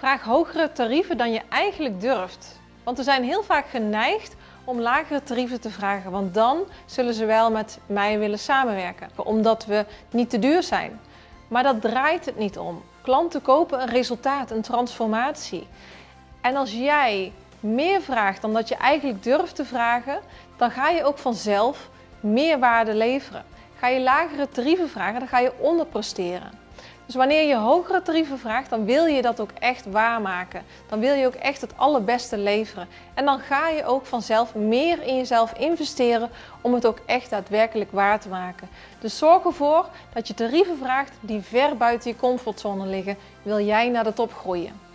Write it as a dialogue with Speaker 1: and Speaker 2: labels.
Speaker 1: Vraag hogere tarieven dan je eigenlijk durft. Want we zijn heel vaak geneigd om lagere tarieven te vragen, want dan zullen ze wel met mij willen samenwerken, omdat we niet te duur zijn. Maar dat draait het niet om. Klanten kopen een resultaat, een transformatie. En als jij meer vraagt dan dat je eigenlijk durft te vragen, dan ga je ook vanzelf meer waarde leveren. Ga je lagere tarieven vragen, dan ga je onderpresteren. Dus wanneer je hogere tarieven vraagt, dan wil je dat ook echt waarmaken. Dan wil je ook echt het allerbeste leveren. En dan ga je ook vanzelf meer in jezelf investeren om het ook echt daadwerkelijk waar te maken. Dus zorg ervoor dat je tarieven vraagt die ver buiten je comfortzone liggen. Wil jij naar de top groeien?